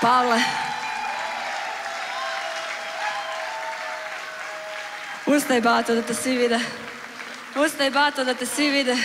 Pavle. Ustaj bato da te svi vide. Ustaj bato da te svi vide.